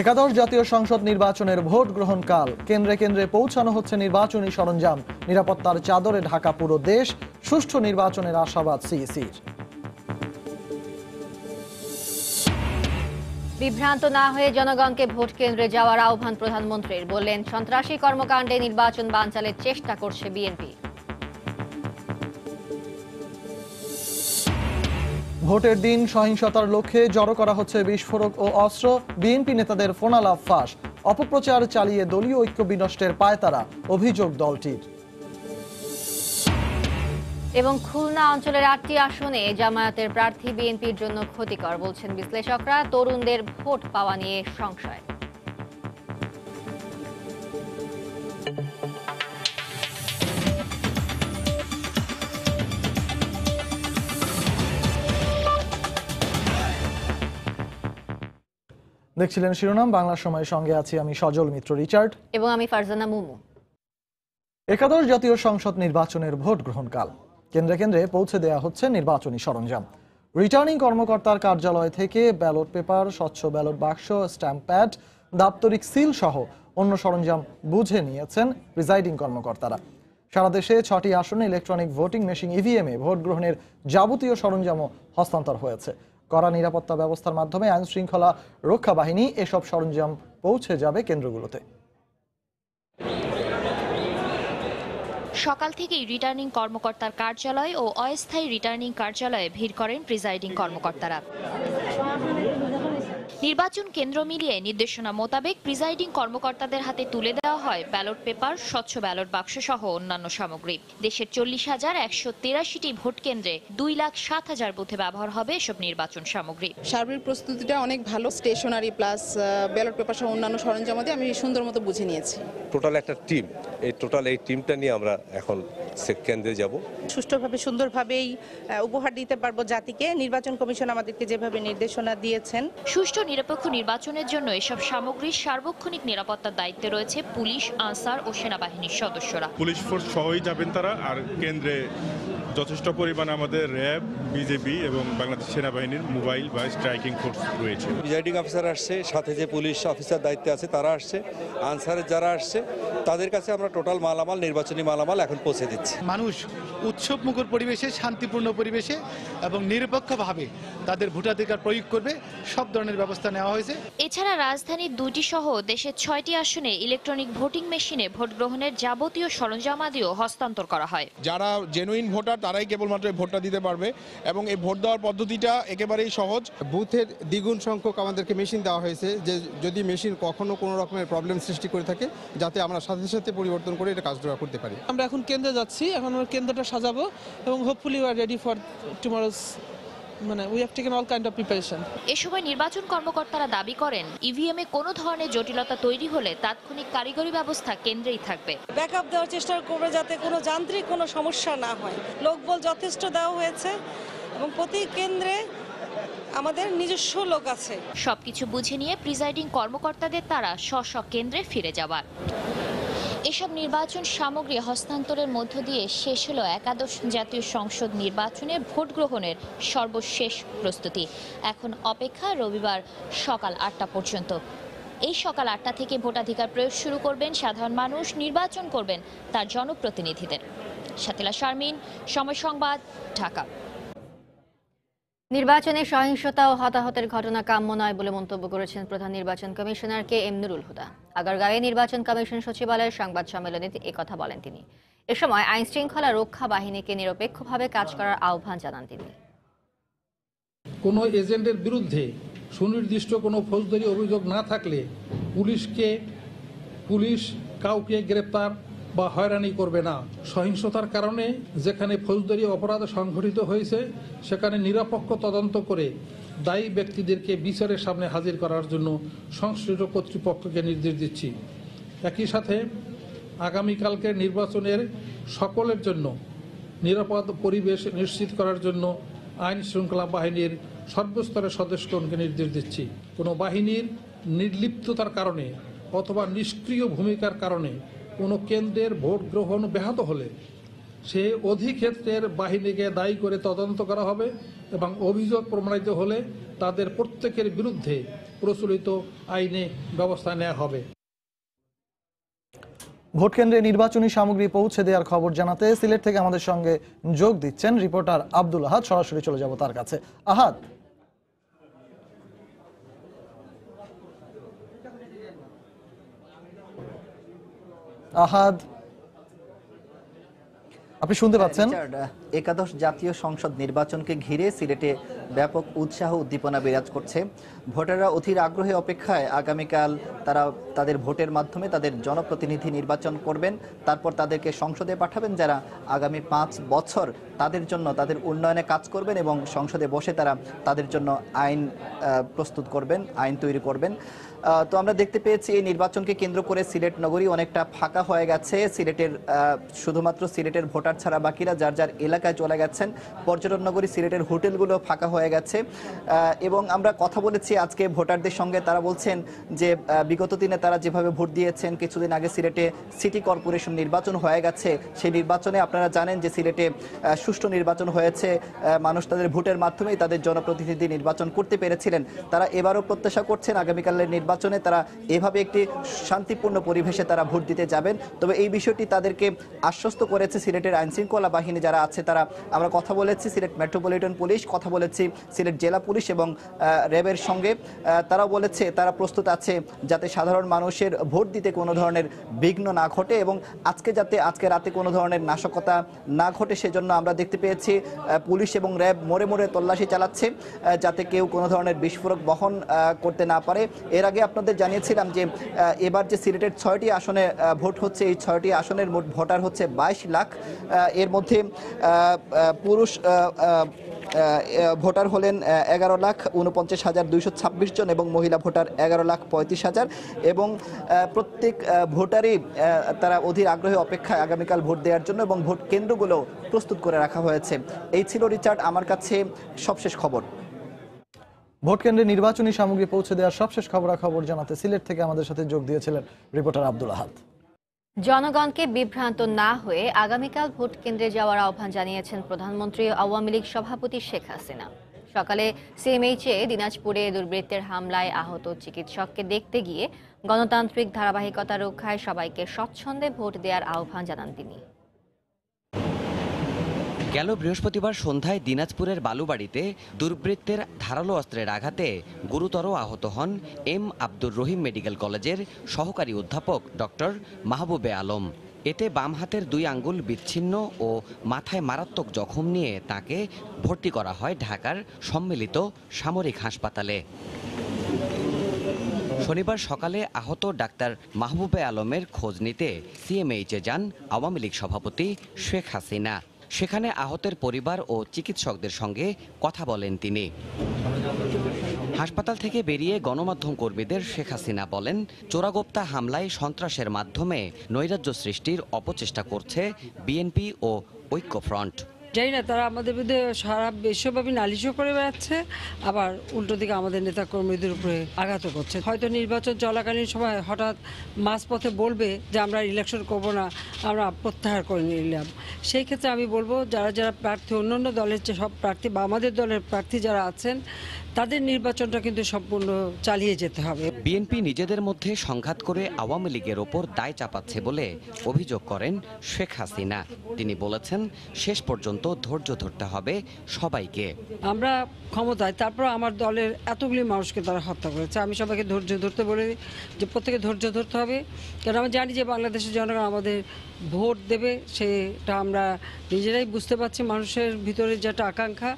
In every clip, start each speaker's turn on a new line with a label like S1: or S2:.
S1: একাদশ জাতীয় সংসদ নির্বাচনের ভোট গ্রহণ কাল কেন্দ্রে কেন্দ্রে পৌঁছানো হচ্ছে নির্বাচনী সরঞ্জাম। নিরাপত্তার চাদরে ঢাকা পুরো দেশ, সুষ্ঠু নির্বাচনের আশাবাদ সিইসির।
S2: বিভ্রান্ত না হয়ে জনগণকে ভোট কেন্দ্রে যাওয়ার আহ্বান প্রধানমন্ত্রীর, বললেন, সন্ত্রাসী কর্মকাণ্ডে নির্বাচন বানচালের চেষ্টা করছে বিএনপি।
S1: ভোটের দিন সহিংসতার লক্ষ্যে জড়ো করা হচ্ছে বিস্ফোরক ও অস্ত্র। বিএনপি নেতাদের ফোনালাভ ফাঁস। অপপ্রচার চালিয়ে দলীয় ঐক্য বিনষ্টের পায় তারা অভিযোগ দলটির।
S2: এবং খুলনা অঞ্চলের আটটি আসনে জামায়াতের প্রার্থী বিএনপির জন্য ক্ষতিকর, বলছেন বিশ্লেষকরা। তরুণদের ভোট পাওয়া নিয়ে সংশয়।
S1: দেখছিলেন শিরোনাম বাংলা সময় সঙ্গে আছি আমি সজল মিত্র রিচার্ড।
S2: এবং আমি ফারজানা মুমু
S1: একাদশ জাতীয় সংসদ নির্বাচনের ভোট গ্রহণকাল। কেন্দ্রে কেন্দ্রে পৌঁছে দেওয়া হচ্ছে নির্বাচনী সরঞ্জাম। রিটার্নিং কর্মকর্তার কার্যালয় থেকে ব্যালট পেপার স্বচ্ছ ব্যালট বাক্স স্ট্যাম্প প্যাড দাপ্তরিক সিল সহ অন্য সরঞ্জাম বুঝে নিয়েছেন প্রিজাইডিং কর্মকর্তারা। সারা দেশে ছটি আসনে ইলেকট্রনিক ভোটিং মেশিন ইভিএমে ভোট গ্রহণের যাবতীয় সরঞ্জামও হস্তান্তর হয়েছে। কড়া নিরাপত্তা ব্যবস্থার মাধ্যমে আইন শৃঙ্খলা রক্ষা বাহিনী এসব সরঞ্জাম পৌঁছে যাবে কেন্দ্রগুলোতে।
S3: সকাল থেকেই রিটার্নিং কর্মকর্তার কার্যালয় ও অস্থায়ী রিটার্নিং কার্যালয়ে ভিড় করেন প্রিজাইডিং কর্মকর্তারা। নির্বাচন কেন্দ্র মিলিয়ে নির্দেশনা মোতাবেক প্রিজাইডিং কর্মকর্তাদের হাতে তুলে দেওয়া হয় ব্যালট পেপার স্বচ্ছ ব্যালট বাক্স সহ অন্যান্য সামগ্রী। দেশের চল্লিশ হাজার একশো তেরাশিটি ভোট কেন্দ্রে দুই লাখ সাত হাজার বুথে ব্যবহার হবে এসব নির্বাচন সামগ্রী।
S4: সার্বিক প্রস্তুতিটা অনেক ভালো স্টেশনারি প্লাস ব্যালট পেপার সহ অন্যান্য সরঞ্জাম দিয়ে আমি সুন্দর মতো বুঝে নিয়েছি।
S5: টোটাল একটা টিম এই টোটাল এই টিমটা নিয়ে আমরা এখন কেন্দ্রে যাব।
S6: সুষ্ঠুভাবে সুন্দরভাবেই উপহার দিতে পারব জাতিকে। নির্বাচন কমিশন আমাদেরকে যেভাবে নির্দেশনা দিয়েছেন।
S3: সুষ্ঠু নিরপেক্ষ নির্বাচনের জন্য এসব সামগ্রীর সার্বক্ষণিক নিরাপত্তার দায়িত্বে রয়েছে পুলিশ, আনসার ও সেনাবাহিনীর সদস্যরা।
S7: পুলিশ ফোর্স সহই যাবেন তারা, আর কেন্দ্রে যথেষ্ট পরিমাণে আমাদের র্যাব বিজেপি এবং বাংলাদেশ সেনাবাহিনীর মোবাইল বা স্ট্রাইকিং ফোর্স রয়েছে।
S5: প্রিজাইডিং অফিসার আসছে সাথে যে পুলিশ অফিসার দায়িত্বে আছে তারা আসছে আনসারের যারা আসছে তাদের কাছে আমরা টোটাল মালামাল নির্বাচনী মালামাল এখন পৌঁছে দিচ্ছি।
S8: মানুষ উৎসব মুখর পরিবেশে শান্তিপূর্ণ পরিবেশে এবং নিরপেক্ষভাবে তাদের ভোটাধিকার প্রয়োগ করবে সব ধরনের ব্যবস্থা নেওয়া হয়েছে।
S3: এছাড়া রাজধানীর দুইটি সহ দেশের ছয়টি আসনে ইলেকট্রনিক ভোটিং মেশিনে ভোট গ্রহণের যাবতীয় সরঞ্জামাদিও হস্তান্তর করা হয়।
S9: যারা জেনুইন ভোটার তারাই কেবলমাত্র এই ভোটটা দিতে পারবে এবং এই ভোট দেওয়ার পদ্ধতিটা একেবারেই সহজ।
S10: বুথের দ্বিগুণ সংখ্যক আমাদেরকে মেশিন দেওয়া হয়েছে যে যদি মেশিন কখনো কোনো রকমের প্রবলেম সৃষ্টি করে থাকে যাতে আমরা সাথে সাথে পরিবর্তন করে এটা কাজটা করতে পারি।
S11: আমরা এখন কেন্দ্রে যাচ্ছি এখন আমরা কেন্দ্রটা সাজাবো এবং hopefully are ready for tomorrow's মানে we have taken all kind of preparation
S3: এ সময় নির্বাচন কর্মকর্তারা দাবি করেন ইভিএমে কোনো ধরনের জটিলতা তৈরি হলে তাৎক্ষণিক কারিগরি ব্যবস্থা কেন্দ্রেই থাকবে।
S6: ব্যাকআপ দেওয়ার চেষ্টা করবে যাতে কোনো যান্ত্রিক কোনো সমস্যা না হয়। লোকবল যথেষ্ট দেওয়া হয়েছে এবং প্রতি কেন্দ্রে আমাদের নিজস্ব লোক আছে।
S3: সবকিছু বুঝে নিয়ে প্রিজাইডিং কর্মকর্তাদের তারা স্ব স্ব কেন্দ্রে ফিরে যাবার এসব নির্বাচন সামগ্রী হস্তান্তরের মধ্য দিয়ে শেষ হলো একাদশ জাতীয় সংসদ নির্বাচনে ভোট গ্রহণের সর্বশেষ প্রস্তুতি। এখন অপেক্ষা রবিবার সকাল আটটা পর্যন্ত। এই সকাল আটটা থেকে ভোটাধিকার প্রয়োগ শুরু করবেন সাধারণ মানুষ, নির্বাচন করবেন তার জনপ্রতিনিধিদের। সাতিলা শারমিন, সময় সংবাদ, ঢাকা।
S2: নির্বাচনে সহিংসতা ও হতাহতের ঘটনা কাম্য নয় বলে মন্তব্য করেছেন প্রধান নির্বাচন commissioner K M Nurul Huda. আগারগাঁওয়ে নির্বাচন কমিশন সচিবালয়ের সংবাদ সম্মেলনে একথা বলেন তিনি। এ সময় আইন শৃঙ্খলা রক্ষা বাহিনীকে নিরপেক্ষভাবে কাজ করার আহ্বান জানান তিনি।
S8: কোনো এজেন্টের বিরুদ্ধে সুনির্দিষ্ট কোনো ফৌজদারি অভিযোগ না থাকলে পুলিশকে, পুলিশ কাউকে গ্রেপ্তার বা হয়রানি করবে না। সহিংসতার কারণে যেখানে ফৌজদারি অপরাধ সংঘটিত হয়েছে, সেখানে নিরপেক্ষ তদন্ত করে দায়ী ব্যক্তিদেরকে বিচারের সামনে হাজির করার জন্য সংশ্লিষ্ট কর্তৃপক্ষকে নির্দেশ দিচ্ছি। একই সাথে আগামীকালকে নির্বাচনের সকলের জন্য নিরাপদ পরিবেশ নিশ্চিত করার জন্য আইন শৃঙ্খলা বাহিনীর সর্বস্তরের সদস্যগণকে নির্দেশ দিচ্ছি। কোনো বাহিনীর নির্লিপ্ততার কারণে অথবা নিষ্ক্রিয় ভূমিকার কারণে কোনো কেন্দ্রের ভোট গ্রহণ ব্যাহত হলে সে অধিক্ষেত্রের বাহিনীকে দায়ী করে তদন্ত করা হবে এবং অভিযোগ প্রমাণিত হলে তাদের প্রত্যেকের বিরুদ্ধে প্রচলিত আইনে ব্যবস্থা নেওয়া হবে।
S1: ভোট কেন্দ্রে নির্বাচনী সামগ্রী পৌঁছে দেওয়ার খবর জানাতে সিলেট থেকে আমাদের সঙ্গে যোগ দিচ্ছেন রিপোর্টার আব্দুল আহাদ। সরাসরি চলে যাব তার কাছে। আহাদ আহাদ। আপনি শুনতে পাচ্ছেন?
S12: রিচার্ড, একাদশ জাতীয় সংসদ নির্বাচনকে ঘিরে সিলেটে ব্যাপক উৎসাহ উদ্দীপনা বিরাজ করছে। ভোটাররা অধীর আগ্রহে অপেক্ষায় আগামীকাল তারা তাদের ভোটের মাধ্যমে তাদের জনপ্রতিনিধি নির্বাচন করবেন। তারপর তাদেরকে সংসদে পাঠাবেন যারা আগামী পাঁচ বছর তাদের জন্য তাদের উন্নয়নে কাজ করবেন এবং সংসদে বসে তারা তাদের জন্য আইন প্রস্তুত করবেন, আইন তৈরি করবেন। তো আমরা দেখতে পেয়েছি এই নির্বাচনকে কেন্দ্র করে সিলেট নগরী অনেকটা ফাঁকা হয়ে গেছে। সিলেটের শুধুমাত্র সিলেটের ভোটার ছাড়া বাকিরা, যার যার এলাকায় চলে গেছেন। পর্যটন নগরী, সিলেটের হোটেলগুলো ফাঁকা হয়ে গেছে। এবং আমরা কথা বলেছি আজকে ভোটারদের সঙ্গে। তারা বলছেন যে বিগত দিনে তারা যেভাবে ভোট দিয়েছেন, কিছুদিন আগে সিলেটে সিটি কর্পোরেশন নির্বাচন হয়ে গেছে। সেই নির্বাচনে আপনারা জানেন যে, সিলেটে সুষ্ঠু নির্বাচন হয়েছে। মানুষ তাদের ভোটের মাধ্যমেই তাদের জনপ্রতিনিধি নির্বাচন করতে পেরেছিলেন। তারা এবারও প্রত্যাশা করছেন আগামীকালের নির্বাচনে তারা এভাবে একটি শান্তিপূর্ণ পরিবেশে তারা ভোট দিতে যাবেন। তবে এই বিষয়টি তাদেরকে আশ্বস্ত করেছে সিলেটের আইনশৃঙ্খলা বাহিনী যারা আছে তারা, আমরা কথা বলেছি সিলেট মেট্রোপলিটন পুলিশ, কথা বলেছি সিলেট জেলা পুলিশ এবং র্যাবের সঙ্গে। তারা বলেছে তারা প্রস্তুত আছে যাতে সাধারণ মানুষের ভোট দিতে কোনো ধরনের বিঘ্ন না ঘটে এবং আজকে যাতে, আজকে রাতে কোনো ধরনের নাশকতা না ঘটে সেজন্য আমরা দেখতে পেয়েছি পুলিশ এবং র্যাব মোড়ে মোড়ে তল্লাশি চালাচ্ছে যাতে কেউ কোনো ধরনের বিস্ফোরক বহন করতে না পারে। এর আগে আপনাদের জানিয়েছিলাম যে এবার যে সিলেটের ছয়টি আসনে ভোট হচ্ছে, এই ছয়টি আসনের মোট ভোটার হচ্ছে বাইশ লাখ। এর মধ্যে পুরুষ ভোটার হলেন এগারো লাখ উনপঞ্চাশ হাজার দুইশো ছাব্বিশ জন এবং মহিলা ভোটার এগারো লাখ পঁয়ত্রিশ হাজার এবং প্রত্যেক ভোটারই তারা অধীর আগ্রহে অপেক্ষায় আগামীকাল ভোট দেওয়ার জন্য এবং ভোট কেন্দ্রগুলো প্রস্তুত করে রাখা হয়েছে। এই ছিল রিচার্ড, আমার কাছে সবশেষ খবর।
S1: ভোট কেন্দ্রে নির্বাচনী সামগ্রী পৌঁছে দেওয়ার সবশেষ খবরাখবর জানাতে সিলেট থেকে আমাদের সাথে যোগ দিয়েছিলেন রিপোর্টার আব্দুল আহাদ।
S2: জনগণকে বিভ্রান্ত না হয়ে আগামীকাল ভোট কেন্দ্রে যাওয়ার আহ্বান জানিয়েছেন প্রধানমন্ত্রী আওয়ামী লীগ সভাপতি শেখ হাসিনা। সকালে সিএমএইচে দিনাজপুরে দুর্বৃত্তের হামলায় আহত চিকিৎসককে দেখতে গিয়ে গণতান্ত্রিক ধারাবাহিকতা রক্ষায় সবাইকে স্বচ্ছন্দে ভোট দেওয়ার আহ্বান জানান তিনি।
S13: গেল বৃহস্পতিবার সন্ধ্যায় দিনাজপুরের বালুবাড়িতে দুর্বৃত্তের ধারালো অস্ত্রের আঘাতে গুরুতর আহত হন এম আব্দুর রহিম মেডিকেল কলেজের সহকারী অধ্যাপক ডক্টর মাহবুবে আলম। এতে বাম হাতের দুই আঙ্গুল বিচ্ছিন্ন ও মাথায় মারাত্মক জখম নিয়ে তাকে ভর্তি করা হয় ঢাকার সম্মিলিত সামরিক হাসপাতালে। শনিবার সকালে আহত ডাক্তার মাহবুবে আলমের খোঁজ নিতে সিএমএইচে যান আওয়ামী লীগ সভাপতি শেখ হাসিনা। সেখানে আহতের পরিবার ও চিকিৎসকদের সঙ্গে কথা বলেন তিনি। হাসপাতাল থেকে বেরিয়ে গণমাধ্যম কর্মীদের শেখ হাসিনা বলেন, চোরাগোপ্তা হামলায় সন্ত্রাসের মাধ্যমে নৈরাজ্য সৃষ্টির অপচেষ্টা করছে বিএনপি ও ঐক্যফ্রন্ট।
S14: জানি না, তারা আমাদের বিরুদ্ধে সারা বিশ্বব্যাপী নালিশও করে বেড়াচ্ছে, আবার উল্টো দিকে আমাদের নেতা কর্মীদের উপরে আঘাত করছে। হয়তো নির্বাচন চলাকালীন সময় হঠাৎ মাঝপথে বলবে যে, আমরা ইলেকশন করব না, আমরা প্রত্যাহার করে নিলাম। সেই ক্ষেত্রে আমি বলব, যারা যারা প্রার্থী অন্য দলের যে সব প্রার্থী বা আমাদের দলের প্রার্থী যারা আছেন তাদের নির্বাচনটা কিন্তু সম্পূর্ণ চালিয়ে যেতে হবে।
S13: বিএনপি নিজেদের মধ্যে সংঘাত করে আওয়ামী লীগের ওপর দায় চাপাচ্ছে বলে অভিযোগ করেন শেখ হাসিনা। তিনি বলেছেন শেষ পর্যন্ত ধৈর্য ধরতে হবে সবাইকে।
S14: আমরা ক্ষমতায় তারপর আমার দলের এতগুলি মানুষকে তারা হত্যা করেছে। আমি সবাইকে ধৈর্য ধরতে বলে যে প্রত্যেকে ধৈর্য ধরতে হবে। কারণ আমরা জানি যে বাংলাদেশের জনগণ আমাদের ভোট দেবে, সেটা আমরা নিজেরাই বুঝতে পারছি। মানুষের ভিতরে যেটা আকাঙ্ক্ষা,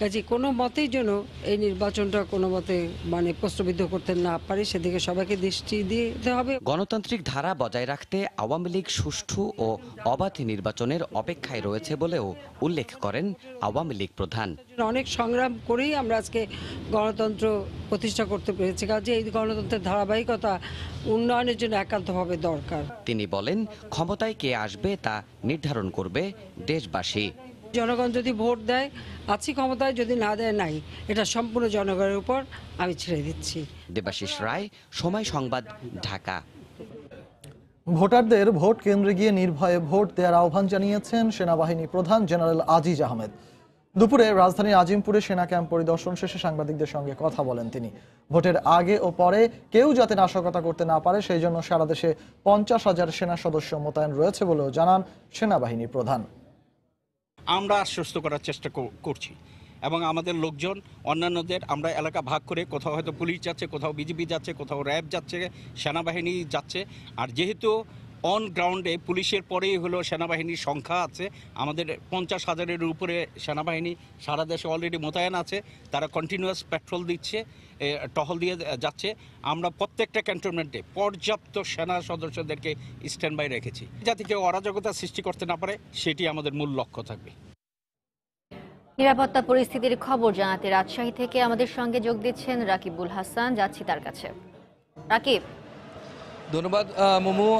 S14: কাজে কোনো মতেই যেন এই নির্বাচনটা কোনো মতে মানে প্রশ্নবিদ্ধ করতে না পারে, সেদিকে সবাইকে দৃষ্টি দিতে হবে।
S13: গণতান্ত্রিক ধারা বজায় রাখতে আওয়ামী লীগ সুষ্ঠু ও অবাধ নির্বাচনের অপেক্ষায় রয়েছে বলেও উল্লেখ করেন আওয়ামী লীগ প্রধান।
S14: অনেক সংগ্রাম করেই আমরা আজকে গণতন্ত্র প্রতিষ্ঠা করতে পেরেছি। কাজে এই গণতন্ত্রের ধারাবাহিকতা উন্নয়নের জন্য একান্তভাবে দরকার।
S13: তিনি বলেন ক্ষমতায় কে আসবে তা নির্ধারণ করবে দেশবাসী।
S14: জনগণ যদি ভোট দেয় আছি ক্ষমতায় যদি না দেয় নাই। এটা সম্পূর্ণ জনগণের উপর আমি ছেড়ে দিচ্ছি।
S13: দেবাশিস রায় সময় সংবাদ ঢাকা।
S1: ভোটারদের ভোট কেন্দ্রে গিয়ে নির্ভয়ে ভোট দেওয়ার আহ্বান জানিয়েছেন সেনাবাহিনী প্রধান জেনারেল আজিজ আহমেদ। দুপুরে রাজধানীর আজিমপুরে সেনা ক্যাম্প পরিদর্শন শেষে সাংবাদিকদের সঙ্গে কথা বলেন তিনি। ভোটের আগে ও পরে কেউ যাতে নাশকতা করতে না পারে, সেই জন্য সারা দেশে পঞ্চাশ হাজার সেনা সদস্য মোতায়েন রয়েছে বলেও জানান সেনাবাহিনী প্রধান।
S15: আমরা আশ্বস্ত করার চেষ্টা করছি এবং আমাদের লোকজন, অন্যান্যদের আমরা এলাকা ভাগ করে কোথাও হয়তো পুলিশ যাচ্ছে, কোথাও বিজেপি যাচ্ছে, কোথাও র্যাব যাচ্ছে, সেনাবাহিনী যাচ্ছে। আর যেহেতু অন গ্রাউন্ডে পুলিশের পরেই হলো সেনাবাহিনীর সংখ্যা আছে। আমাদের পঞ্চাশ হাজারের উপরে সেনাবাহিনী সারা দেশে অলরেডি মোতায়েন আছে। তারা কন্টিনিউয়াস পেট্রোল দিচ্ছে টহল দিয়ে যাচ্ছে। আমরা প্রত্যেকটা ক্যান্টনমেন্টে পর্যাপ্ত সেনা সদস্যদেরকে স্ট্যান্ড বাই রেখেছি। যাতে কেউ অরাজকতা সৃষ্টি করতে না পারে, সেটি আমাদের মূল লক্ষ্য থাকবে।
S2: নিরাপত্তা পরিস্থিতির খবর জানাতে রাজশাহী থেকে আমাদের সঙ্গে যোগ দিচ্ছেন রাকিবুল হাসান। যাচ্ছি তার কাছে। রাকিব
S16: ধন্যবাদ মোমো।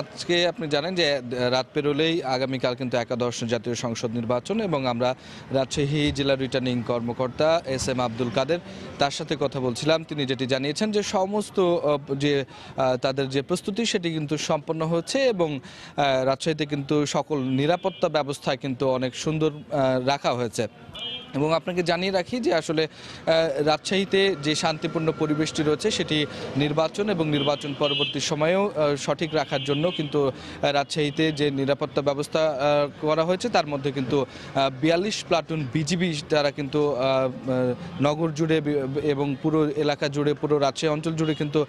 S16: আজকে আপনি জানেন যে রাত পেরোলেই আগামীকাল কিন্তু একাদশ জাতীয় সংসদ নির্বাচন এবং আমরা রাজশাহী জেলা রিটার্নিং কর্মকর্তা এস এম আব্দুল কাদের তার সাথে কথা বলছিলাম। তিনি যেটি জানিয়েছেন যে, সমস্ত যে তাদের যে প্রস্তুতি সেটি কিন্তু সম্পন্ন হচ্ছে এবং রাজশাহীতে কিন্তু সকল নিরাপত্তা ব্যবস্থা কিন্তু অনেক সুন্দর রাখা হয়েছে। এবং আপনাকে জানিয়ে রাখি যে আসলে রাজশাহীতে যে শান্তিপূর্ণ পরিবেশটি রয়েছে, সেটি নির্বাচন এবং নির্বাচন পরবর্তী সময়েও সঠিক রাখার জন্য কিন্তু রাজশাহীতে যে নিরাপত্তা ব্যবস্থা করা হয়েছে, তার মধ্যে কিন্তু বিয়াল্লিশ প্লাটুন বিজিবি তারা কিন্তু নগর জুড়ে এবং পুরো এলাকা জুড়ে, পুরো রাজশাহী অঞ্চল জুড়ে কিন্তু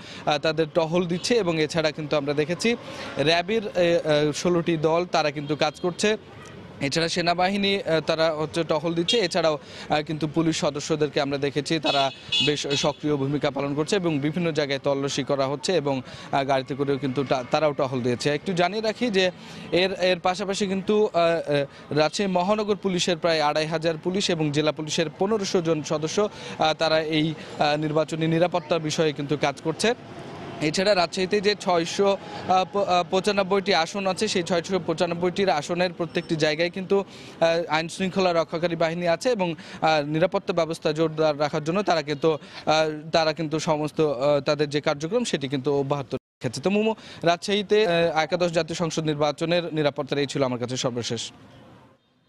S16: তাদের টহল দিচ্ছে এবং এছাড়া কিন্তু আমরা দেখেছি, র্যাবের ষোলোটি দল, তারা কিন্তু কাজ করছে। এছাড়া সেনাবাহিনী তারা হচ্ছে টহল দিচ্ছে। এছাড়াও কিন্তু পুলিশ সদস্যদেরকে আমরা দেখেছি, তারা বেশ সক্রিয় ভূমিকা পালন করছে এবং বিভিন্ন জায়গায় তল্লাশি করা হচ্ছে এবং গাড়িতে করেও কিন্তু তারাও টহল দিয়েছে। একটু জানিয়ে রাখি যে, এর এর পাশাপাশি কিন্তু রাজশাহী মহানগর পুলিশের প্রায় আড়াই হাজার পুলিশ এবং জেলা পুলিশের পনেরোশো জন সদস্য তারা এই নির্বাচনী নিরাপত্তার বিষয়ে কিন্তু কাজ করছে। এছাড়া রাজশাহীতে যে ছয়শো পঁচানব্বইটি আসন আছে, সেই ছয়শো পঁচানব্বইটির আসনের প্রত্যেকটি জায়গায় কিন্তু আইন শৃঙ্খলা রক্ষাকারী বাহিনী আছে এবং নিরাপত্তা ব্যবস্থা জোরদার রাখার জন্য তারা কিন্তু তারা কিন্তু সমস্ত তাদের যে কার্যক্রম সেটি কিন্তু অব্যাহত রেখেছে। তো মোমো, রাজশাহীতে একাদশ জাতীয় সংসদ নির্বাচনের নিরাপত্তার এই ছিল আমার কাছে সর্বশেষ।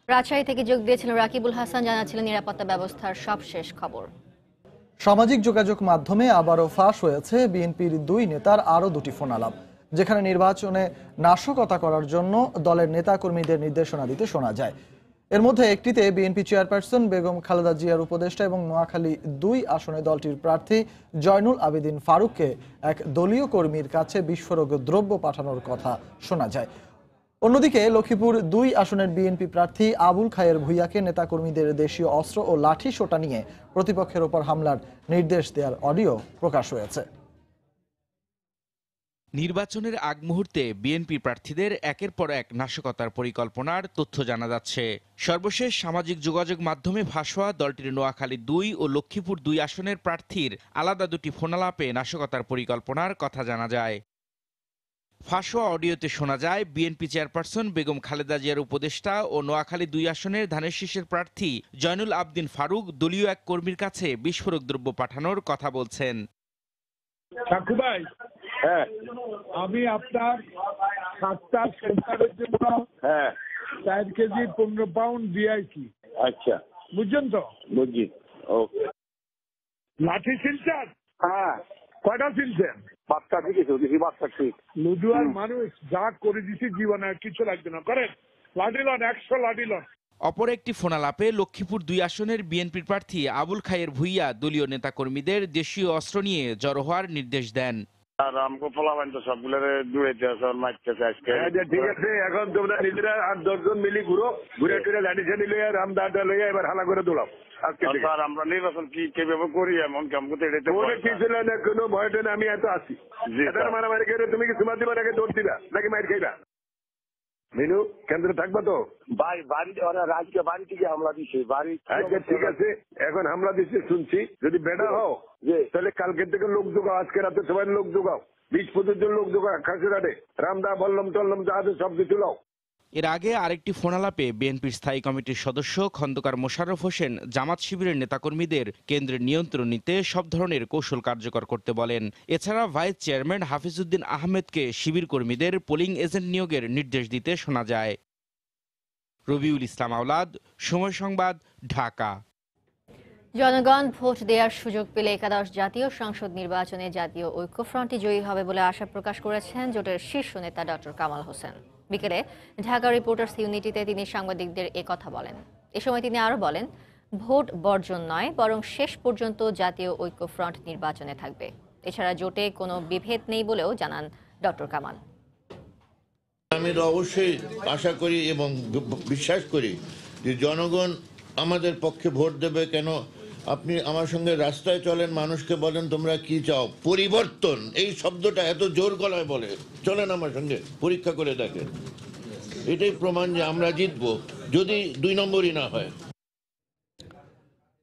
S2: রাজশাহী থেকে যোগ দিয়েছিলেন রাকিবুল হাসান, জানাচ্ছিলেন নিরাপত্তা ব্যবস্থার সবশেষ খবর।
S1: সামাজিক যোগাযোগ মাধ্যমে আবারও ফাঁস হয়েছে বিএনপির দুই নেতার আরও দুটি ফোনালাপ, যেখানে নির্বাচনে নাশকতা করার জন্য দলের নেতাকর্মীদের নির্দেশনা দিতে শোনা যায়। এর মধ্যে একটিতে বিএনপি চেয়ারপারসন বেগম খালেদা জিয়ার উপদেষ্টা এবং নোয়াখালী দুই আসনে দলটির প্রার্থী জয়নুল আবেদিন ফারুককে এক দলীয় কর্মীর কাছে বিস্ফোরক দ্রব্য পাঠানোর কথা শোনা যায়। অন্যদিকে লক্ষ্মীপুর দুই আসনের বিএনপি প্রার্থী আবুল খায়ের ভুইয়াকে নেতাকর্মীদের দেশীয় অস্ত্র ও লাঠি সোটা নিয়ে প্রতিপক্ষের ওপর হামলার নির্দেশ দেওয়ার অডিও প্রকাশ হয়েছে।
S17: নির্বাচনের আগ মুহূর্তে বিএনপি প্রার্থীদের একের পর এক নাশকতার পরিকল্পনার তথ্য জানা যাচ্ছে। সর্বশেষ সামাজিক যোগাযোগ মাধ্যমে ভাসোয়া দলটির নোয়াখালী দুই ও লক্ষ্মীপুর দুই আসনের প্রার্থীর আলাদা দুটি ফোনালাপে নাশকতার পরিকল্পনার কথা জানা যায়। ফাঁসোয়া অডিওতে শোনা যায় বিএনপি চেয়ারপারসন বেগম খালেদা জিয়ার উপদেষ্টা ও নোয়াখালী দুই আসনের ধানের শীষের প্রার্থী জয়নুল আবদিন ফারুক দলীয় এক কর্মীর কাছে বিস্ফোরক দ্রব্য পাঠানোর কথা বলছেন।
S18: সাক্ষু ভাই হ্যাঁ। আমি আপনার সাতটা সেন্টারের জন্য হ্যাঁ। চার কেজি পনেরো পাউন্ড দিয়েছি। আচ্ছা। বুঝছেন তো? বুঝছি। ওকে। লাঠি শিলছেন হ্যাঁ। কয়টা শিলছেন বাচ্চা দিকেছে দেখি বাচ্চা ঠিক। লুডুয়ার মানুষ যা করে দিছে জীবনে আর কিছু লাগবে না। করেন লাঠি লন একশো লাঠি লন।
S17: অপর একটি ফোনালাপে লক্ষ্মীপুর দুই আসনের বিএনপির প্রার্থী আবুল খায়ের ভুইয়া দলীয় নেতাকর্মীদের দেশীয় অস্ত্র নিয়ে জড়ো হওয়ার নির্দেশ দেন।
S18: আর আমাকে পোলাবেন তো সবগুলোরে দূরেতে আছে আর মারতেছে আজকে। ঠিক আছে এখন তোমরা নিজেরা আর দশজন মিলি ঘুরো ঘুরে টুরে লাঠি সাডি লইয়া রামদাটা লইয়া এবার হালা করে দৌড়াও আজকে স্যার আমরা নির্বাচন কি কীভাবে করি এমন কাম করতে এটা ছিল না কোনো ভয় আমি এত আছি। মারামারি করে তুমি কি সুমাতি মারাকে দৌড় দিবা নাকি মাইর খাইবা? মিনু কেন্দ্রে থাকবে তো? ভাই বাড়িতে ওরা রাজকে বাড়ি থেকে হামলা দিছে বাড়ি আচ্ছা ঠিক আছে এখন হামলা দিছে শুনছি। যদি বেড়া হও তাহলে কালকে থেকে লোক জোগাও আজকে রাতে সবাই লোক জোগাও। বিশ পঁচিশ জন লোক জোগাও খাসিরাটে রামদা বললাম টল্লম যা আছে সব কিছু লাও।
S17: এর আগে আরেকটি ফোনালাপে বিএনপির স্থায়ী কমিটির সদস্য খন্দকার মোশাররফ হোসেন জামাত শিবিরের নেতাকর্মীদের কেন্দ্রের নিয়ন্ত্রণ নিতে সব ধরনের কৌশল কার্যকর করতে বলেন। এছাড়া ভাইস চেয়ারম্যান হাফিজউদ্দিন আহমেদকে শিবির কর্মীদের পোলিং এজেন্ট নিয়োগের নির্দেশ দিতে শোনা যায়। রবিউল ইসলাম আওলাদ, সময় সংবাদ, ঢাকা।
S2: জনগণ ভোট দেওয়ার সুযোগ পেলে একাদশ জাতীয় সংসদ নির্বাচনে জাতীয় ঐক্যফ্রন্টই জয়ী হবে বলে আশা প্রকাশ করেছেন জোটের শীর্ষ নেতা ডক্টর কামাল হোসেন। বিকেলে ঢাকা রিপোর্টার্স ইউনিটিতে তিনি সাংবাদিকদের কথা বলেন। এ সময় তিনি আরও বলেন, ভোট বর্জন নয়, বরং শেষ পর্যন্ত জাতীয় ঐক্যফ্রন্ট নির্বাচনে থাকবে। এছাড়া জোটে কোনো বিভেদ নেই বলেও জানান ডক্টর কামাল।
S19: আমি অবশ্যই আশা করি এবং বিশ্বাস করি যে জনগণ আমাদের পক্ষে ভোট দেবে কেন আপনি আমার সঙ্গে রাস্তায় চলেন, মানুষকে বলেন তোমরা কি চাও। পরিবর্তন, এই শব্দটা এত জোর গলায় বলে। চলেন আমার সঙ্গে, পরীক্ষা করে দেখেন। এটাই প্রমাণ যে আমরা জিতবো, যদি দুই নম্বরই না হয়।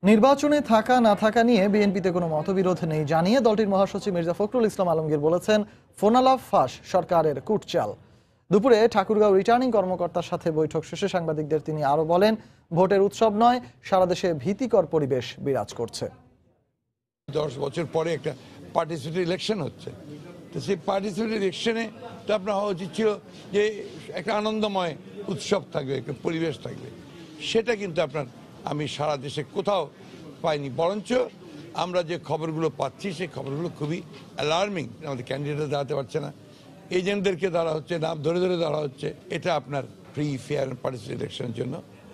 S1: নির্বাচনে থাকা, না থাকা নিয়ে বিএনপিতে কোনো মতবিরোধ নেই। জানিয়ে দলটির মহাসচিব মির্জা ফখরুল ইসলাম আলমগীর বলেছেন ফোনালাভ ফাঁস সরকারের কুটচাল। দুপুরে ঠাকুরগাঁও রিটার্নিং কর্মকর্তার সাথে বৈঠক শেষে সাংবাদিকদের তিনি আরও বলেন, ভোটের উৎসব নয়, সারা দেশে ভীতিকর পরিবেশ বিরাজ করছে।
S20: দশ বছর পরে একটা পার্টিসিপেট ইলেকশন হচ্ছে। তো সেই পার্টিসিপেট ইলেকশনে তো আপনার হওয়া উচিত ছিল যে একটা আনন্দময় উৎসব থাকবে, একটা পরিবেশ থাকবে। সেটা কিন্তু আপনার, আমি সারা দেশে কোথাও পাইনি। বরঞ্চ আমরা যে খবরগুলো পাচ্ছি, সেই খবরগুলো খুবই অ্যালার্মিং আমাদের ক্যান্ডিডেট দাঁড়াতে পারছে না। এজেন্টদেরকে ধরা হচ্ছে, নাম ধরে ধরে ধরা হচ্ছে, এটা আপনার ফ্রি ফেয়ার অ্যান্ড পার্টিসিপেট ইলেকশনের জন্য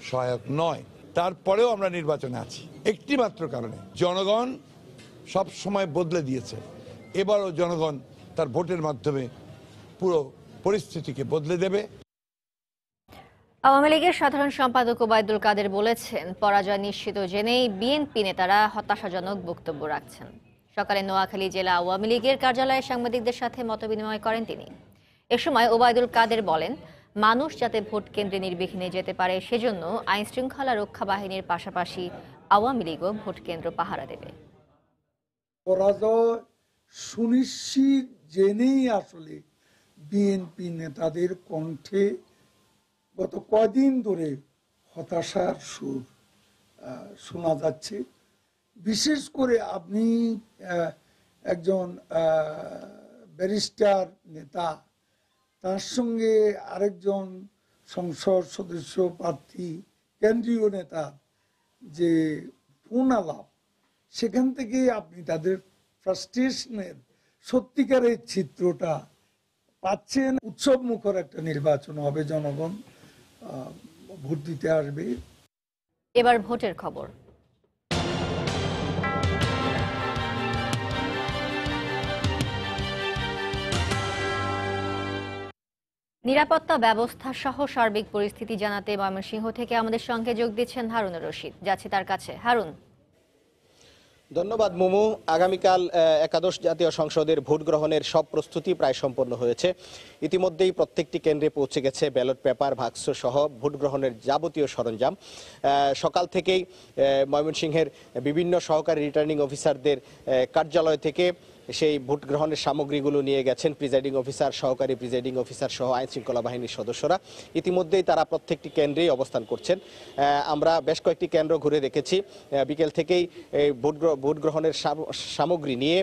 S20: সহায়ক নয়। তারপরেও আমরা নির্বাচনে আছি। একটি মাত্র কারণে, জনগণ সব সময় বদলে দিয়েছে। এবারও জনগণ তার ভোটের মাধ্যমে পুরো পরিস্থিতিকে বদলে দেবে।
S2: আওয়ামী লীগের সাধারণ সম্পাদক ওবায়দুল কাদের বলেছেন, পরাজয় নিশ্চিত জেনেই বিএনপি নেতারা হতাশাজনক বক্তব্য রাখছেন। সকালে নোয়াখালী জেলা আওয়ামী লীগের কার্যালয়ে সাংবাদিকদের সাথে মতবিনিময় করেন তিনি। এ সময় ওবায়দুল কাদের বলেন, মানুষ যাতে ভোট কেন্দ্রে নির্বিঘ্নে যেতে পারে, সেজন্য আইন শৃঙ্খলা রক্ষা বাহিনীর পাশাপাশি আওয়ামী লীগও ভোট কেন্দ্র পাহারা দেবে।
S21: পরাজয় সুনিশ্চিত জেনেই আসলে বিএনপি নেতাদের কণ্ঠে গত কদিন ধরে হতাশার সুর শোনা যাচ্ছে। বিশেষ করে আপনি একজন ব্যারিস্টার নেতা, তার সঙ্গে আরেকজন সংসদ সদস্য, প্রার্থী, কেন্দ্রীয় নেতা যে ফোন আলাপ, সেখান থেকে আপনি তাদের ফ্রাস্ট্রেশনের সত্যিকারের চিত্রটা পাচ্ছেন। উৎসব মুখর একটা নির্বাচন হবে, জনগণ ভোট দিতে আসবে।
S2: এবার ভোটের খবর। নিরাপত্তা ব্যবস্থা সহ সার্বিক পরিস্থিতি জানাতে ময়মনসিংহ থেকে আমাদের সঙ্গে যোগ দিচ্ছেন হারুনুর রশিদ। যাচ্ছে তার কাছে। হারুন।
S22: ধন্যবাদ, মোমু। আগামীকাল একাদশ জাতীয় সংসদের ভোট গ্রহণের সব প্রস্তুতি প্রায় সম্পন্ন হয়েছে। ইতিমধ্যেই প্রত্যেকটি কেন্দ্রে পৌঁছে গেছে ব্যালট পেপার বাক্স সহ ভোট গ্রহণের যাবতীয় সরঞ্জাম। সকাল থেকেই ময়মনসিংহের বিভিন্ন সহকারী রিটার্নিং অফিসারদের কার্যালয় থেকে সেই ভোট গ্রহণের সামগ্রীগুলো নিয়ে গেছেন প্রিজাইডিং অফিসার, সহকারী প্রিজাইডিং অফিসার সহ আইন শৃঙ্খলা বাহিনীর সদস্যরা। ইতিমধ্যেই তারা প্রত্যেকটি কেন্দ্রেই অবস্থান করছেন। আমরা বেশ কয়েকটি কেন্দ্র ঘুরে দেখেছি। বিকেল থেকেই এই ভোট ভোট গ্রহণের সামগ্রী নিয়ে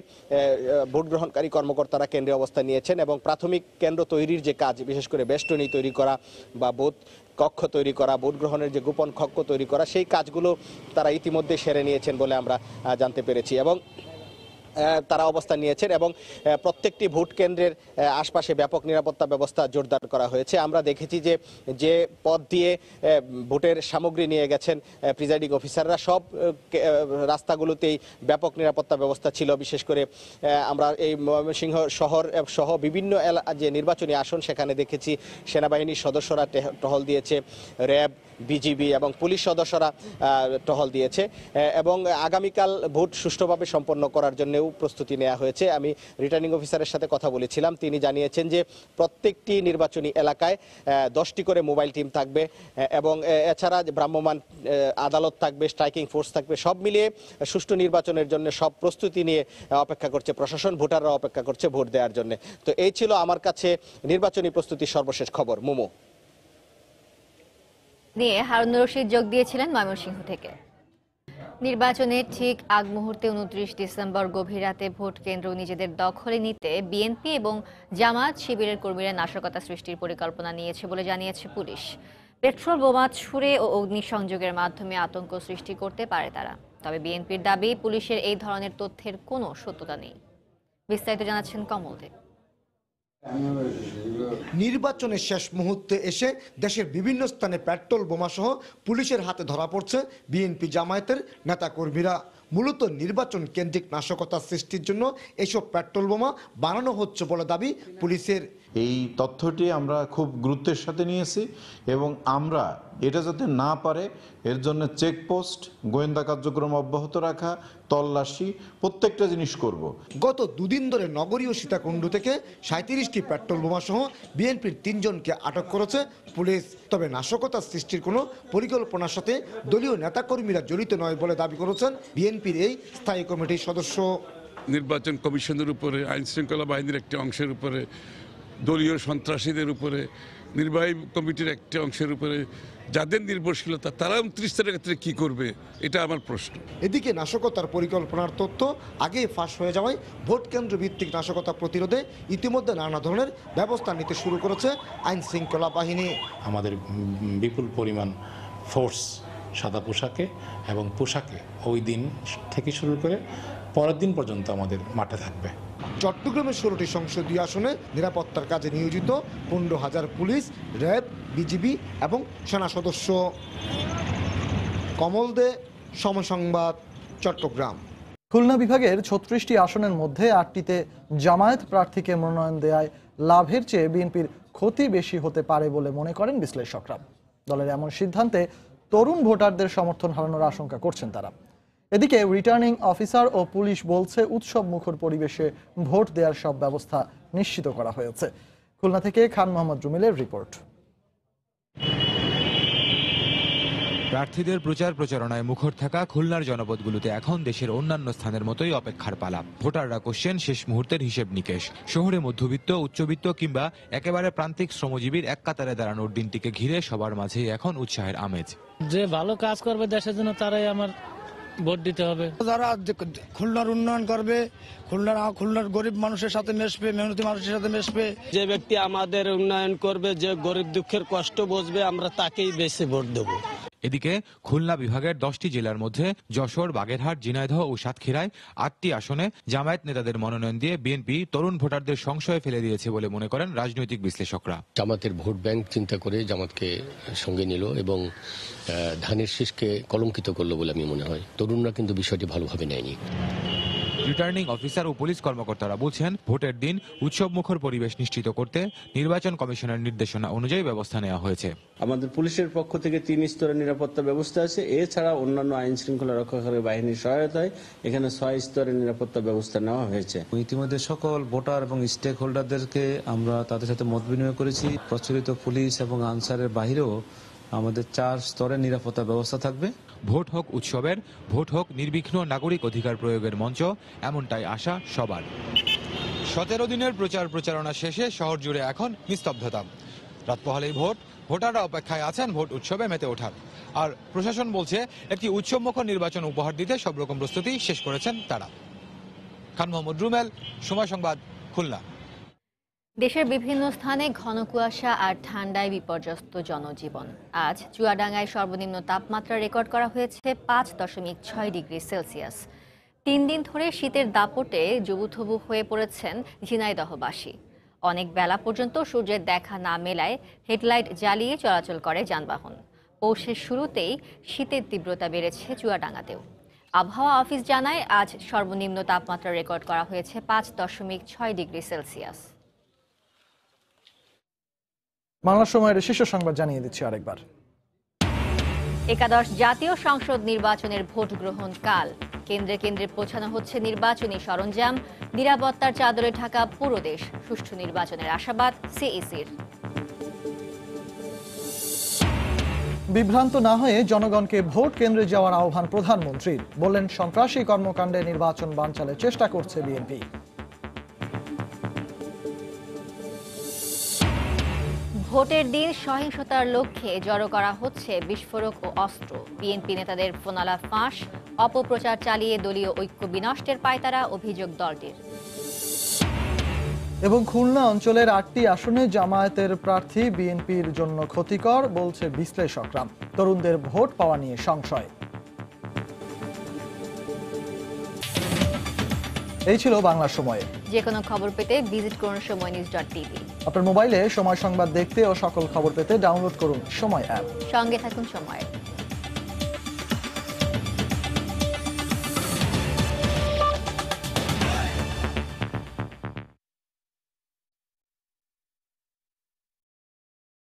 S22: ভোট গ্রহণকারী কর্মকর্তারা কেন্দ্রে অবস্থান নিয়েছেন এবং প্রাথমিক কেন্দ্র তৈরির যে কাজ, বিশেষ করে বেষ্টনী তৈরি করা বা ভোট কক্ষ তৈরি করা, ভোট গ্রহণের যে গোপন কক্ষ তৈরি করা, সেই কাজগুলো তারা ইতিমধ্যে সেরে নিয়েছেন বলে আমরা জানতে পেরেছি। এবং তারা অবস্থান নিয়েছেন এবং প্রত্যেকটি ভোট কেন্দ্রের আশপাশে ব্যাপক নিরাপত্তা ব্যবস্থা জোরদার করা হয়েছে। আমরা দেখেছি যে যে পথ দিয়ে ভোটের সামগ্রী নিয়ে গেছেন প্রিজাইডিং অফিসাররা। সব রাস্তাগুলোতেই ব্যাপক নিরাপত্তা ব্যবস্থা ছিল। বিশেষ করে আমরা এই ময়মনসিংহ শহর সহ বিভিন্ন যে নির্বাচনী আসন, সেখানে দেখেছি সেনাবাহিনীর সদস্যরা টহল দিয়েছে। র্যাব, বিজিবি এবং পুলিশ সদস্যরা টহল দিয়েছে। এবং আগামীকাল ভোট সুষ্ঠুভাবে সম্পন্ন করার জন্যও প্রস্তুতি নেওয়া হয়েছে। আমি রিটার্নিং অফিসারের সাথে কথা বলেছিলাম। তিনি জানিয়েছেন যে, প্রত্যেকটি নির্বাচনী এলাকায় দশটি করে মোবাইল টিম থাকবে এবং এছাড়া যে ভ্রাম্যমাণ আদালত থাকবে স্ট্রাইকিং ফোর্স থাকবে, সব মিলিয়ে সুষ্ঠু নির্বাচনের জন্য সব প্রস্তুতি নিয়ে অপেক্ষা করছে প্রশাসন, ভোটাররা অপেক্ষা করছে ভোট দেওয়ার জন্য। তো এই ছিল আমার কাছে নির্বাচনী প্রস্তুতির সর্বশেষ খবর। মোমো।
S2: নিয়ে হারুন রশিদ যোগ দিয়েছিলেন ময়মনসিংহ থেকে। নির্বাচনের ঠিক আগ মুহূর্তে উনত্রিশ ডিসেম্বর গভীর রাতে ভোট কেন্দ্র নিজেদের দখলে নিতে বিএনপি এবং জামাত শিবিরের কর্মীরা নাশকতা সৃষ্টির পরিকল্পনা নিয়েছে বলে জানিয়েছে পুলিশ। পেট্রোল, বোমা, ছুড়ে ও অগ্নিসংযোগের মাধ্যমে আতঙ্ক সৃষ্টি করতে পারে তারা। তবে বিএনপির দাবি, পুলিশের এই ধরনের তথ্যের কোনো সত্যতা নেই। বিস্তারিত জানাচ্ছেন কমল দে।
S23: নির্বাচনের শেষ মুহূর্তে এসে দেশের বিভিন্ন স্থানে পেট্রোল বোমাসহ পুলিশের হাতে ধরা পড়ছে বিএনপি জামায়াতের নেতাকর্মীরা। মূলত নির্বাচন কেন্দ্রিক নাশকতা সৃষ্টির জন্য এসব পেট্রোল বোমা বানানো হচ্ছে বলে দাবি পুলিশের।
S24: এই তথ্যটি আমরা খুব গুরুত্বের সাথে নিয়েছি এবং আমরা এটা যাতে না পারে এর জন্য চেকপোস্ট গোয়েন্দা কার্যক্রম অব্যাহত রাখা তল্লাশি প্রত্যেকটা জিনিস করব।
S23: গত দুদিন ধরে নগরীয় সীতাকুণ্ড থেকে সাঁত্রিশটি পেট্রোল বোমা সহ বিএনপির তিনজনকে আটক করেছে পুলিশ তবে নাশকতা সৃষ্টির কোনো পরিকল্পনার সাথে দলীয় নেতাকর্মীরা জড়িত নয় বলে দাবি করেছেন বিএনপির এই স্থায়ী কমিটির সদস্য
S25: নির্বাচন কমিশনের উপরে আইন শৃঙ্খলা বাহিনীর একটি অংশের উপরে দলীয় সন্ত্রাসীদের উপরে নির্বাহী কমিটির একটি অংশের উপরে যাদের নির্ভরশীলতা তারা উনত্রিশ তারিখের ক্ষেত্রে কী করবে এটা আমার প্রশ্ন।
S23: এদিকে নাশকতার পরিকল্পনার তথ্য আগে ফাঁস হয়ে যাওয়ায় ভোট কেন্দ্র ভিত্তিক নাশকতা প্রতিরোধে ইতিমধ্যে নানা ধরনের ব্যবস্থা নিতে শুরু করেছে আইন শৃঙ্খলা বাহিনী।
S26: আমাদের বিপুল পরিমাণ ফোর্স সাদা পোশাকে এবং পোশাকে ওই দিন থেকে শুরু করে পরের দিন পর্যন্ত আমাদের মাঠে থাকবে।
S23: চট্টগ্রামের ষোলোটি সংসদীয় আসনে নিরাপত্তার কাজে নিয়োজিত পনেরো হাজার পুলিশ, র্যাব, বিজিবি এবং সেনা সদস্য। কমল দে, সময় সংবাদ, চট্টগ্রাম।
S1: খুলনা বিভাগের ছত্রিশটি আসনের মধ্যে আটটিতে জামায়াত প্রার্থীকে মনোনয়ন দেয়ায় লাভের চেয়ে বিএনপির ক্ষতি বেশি হতে পারে বলে মনে করেন বিশ্লেষকরা। দলের এমন সিদ্ধান্তে তরুণ ভোটারদের সমর্থন হারানোর আশঙ্কা করছেন তারা। এদিকে রিটার্নিং অফিসার ও পুলিশ বলছে উৎসব মুখর পরিবেশে ভোট দেওয়ার সব ব্যবস্থা নিশ্চিত করা হয়েছে। খুলনা থেকে খান মোহাম্মদ রুমিলের রিপোর্ট।
S27: প্রার্থীদের প্রচার প্রচারণায় মুখর থাকা খুলনার জনপদগুলোতে এখন দেশের অন্যান্য স্থানের মতোই অপেক্ষার পালা। ভোটাররা কোশ্চেন শেষ মুহূর্তের হিসেব নিকেশ। শহরে মধ্যবিত্ত উচ্চবিত্ত কিংবা একেবারে প্রান্তিক শ্রমজীবীর এক কাতারে দাঁড়ানোর দিনটিকে ঘিরে সবার মাঝেই এখন উৎসাহের আমেজ।
S28: যে ভালো কাজ করবে দেশের জন্য তারাই আমার ভোট দিতে হবে।
S29: যারা খুলনার উন্নয়ন করবে খুলনার খুলনার গরিব মানুষের সাথে মেশবে মেহনতি মানুষের সাথে মেশবে।
S28: যে ব্যক্তি আমাদের উন্নয়ন করবে যে গরিব দুঃখের কষ্ট বুঝবে আমরা তাকেই বেশি ভোট দেবো।
S27: এদিকে খুলনা বিভাগের দশটি জেলার মধ্যে যশোর, বাগেরহাট, ঝিনাইদহ ও সাতক্ষীরায় আটটি আসনে জামায়াত নেতাদের মনোনয়ন দিয়ে বিএনপি তরুণ ভোটারদের সংশয়ে ফেলে দিয়েছে বলে মনে করেন রাজনৈতিক বিশ্লেষকরা।
S30: জামাতের ভোট ব্যাংক চিন্তা করে জামাতকে সঙ্গে নিল এবং ধানের শীষকে কলঙ্কিত করল বলে আমি মনে হয়। তরুণরা কিন্তু বিষয়টি ভালোভাবে নেয়নি।
S27: রিটার্নিং অফিসার ও পুলিশ কর্মকর্তারা বলছেন ভোটের দিন উৎসব মুখর পরিবেশ নিশ্চিত করতে নির্বাচন কমিশনের নির্দেশনা অনুযায়ী ব্যবস্থা নেওয়া হয়েছে।
S31: আমাদের পুলিশের পক্ষ থেকে তিন স্তরের নিরাপত্তা ব্যবস্থা আছে। এছাড়া অন্যান্য আইন শৃঙ্খলা রক্ষাকারী বাহিনীর সহায়তায় এখানে ছয় স্তরের নিরাপত্তা ব্যবস্থা নেওয়া হয়েছে।
S32: ইতিমধ্যে সকল ভোটার এবং স্টেক হোল্ডারদেরকে আমরা তাদের সাথে মত বিনিময় করেছি। প্রচলিত পুলিশ এবং আনসারের বাহিরেও আমাদের চার স্তরের নিরাপত্তা ব্যবস্থা থাকবে।
S27: ভোট হোক উৎসবের, ভোট হোক নির্বিঘ্ন নাগরিক অধিকার প্রয়োগের মঞ্চ, এমনটাই আশা সবার। সতেরো দিনের প্রচার প্রচারণা শেষে শহর জুড়ে এখন নিস্তব্ধতা। রাত পহালেই ভোট, ভোটাররা অপেক্ষায় আছেন ভোট উৎসবে মেতে ওঠার। আর প্রশাসন বলছে, একটি উৎসবমুখর নির্বাচন উপহার দিতে সব রকম প্রস্তুতি শেষ করেছেন তারা। খান মোহাম্মদ রুমেল, সময় সংবাদ, খুলনা।
S2: দেশের বিভিন্ন স্থানে ঘন কুয়াশা আর ঠান্ডায় বিপর্যস্ত জনজীবন। আজ চুয়াডাঙ্গায় সর্বনিম্ন তাপমাত্রা রেকর্ড করা হয়েছে পাঁচ দশমিক ছয় ডিগ্রি সেলসিয়াস। তিন দিন ধরে শীতের দাপটে জবুথবু হয়ে পড়েছেন ঝিনাইদহবাসী। অনেক বেলা পর্যন্ত সূর্যের দেখা না মেলায় হেডলাইট জ্বালিয়ে চলাচল করে যানবাহন। পৌষের শুরুতেই শীতের তীব্রতা বেড়েছে চুয়াডাঙ্গাতেও। আবহাওয়া অফিস জানায়, আজ সর্বনিম্ন তাপমাত্রা রেকর্ড করা হয়েছে পাঁচ দশমিক ছয় ডিগ্রি সেলসিয়াস।
S1: বাংলা সময়ের শীর্ষ সংবাদ জানিয়ে দিচ্ছি আরেকবার।
S2: একাদশ জাতীয় সংসদ নির্বাচনের ভোট গ্রহণ কাল। কেন্দ্রে কেন্দ্রে পৌঁছানো হচ্ছে নির্বাচনী সরঞ্জাম। নিরাপত্তার চাদরে ঢাকা পুরো দেশ। সুষ্ঠু নির্বাচনের আশাবাদ সিইসির
S1: বিভ্রান্ত না হয়ে জনগণকে ভোট কেন্দ্রে যাওয়ার আহ্বান প্রধানমন্ত্রীর। বললেন সন্ত্রাসী কর্মকাণ্ডে নির্বাচন বানচালের চেষ্টা করছে বিএনপি।
S2: ভোটের দিন সহিংসতার লক্ষ্যে জড়ো করা হচ্ছে বিস্ফোরক ও অস্ত্র। বিএনপি নেতাদের ফোনালা ফাঁস অপপ্রচার চালিয়ে দলীয় ঐক্য বিনষ্টের পায়তারা অভিযোগ দলটির।
S1: এবং খুলনা অঞ্চলের আটটি আসনে জামায়াতের প্রার্থী বিএনপির জন্য ক্ষতিকর বলছে বিশ্লেষকরা। তরুণদের ভোট পাওয়া নিয়ে সংশয়। এই ছিল বাংলা সময়ে।
S2: যে কোনো খবর পেতে ভিজিট করুন সময় নিউজ ডট টিভি।
S1: আপনার মোবাইলে সময় সংবাদ দেখতে ও সকল খবর পেতে ডাউনলোড করুন সময় অ্যাপ।
S2: সঙ্গে থাকুন সময়।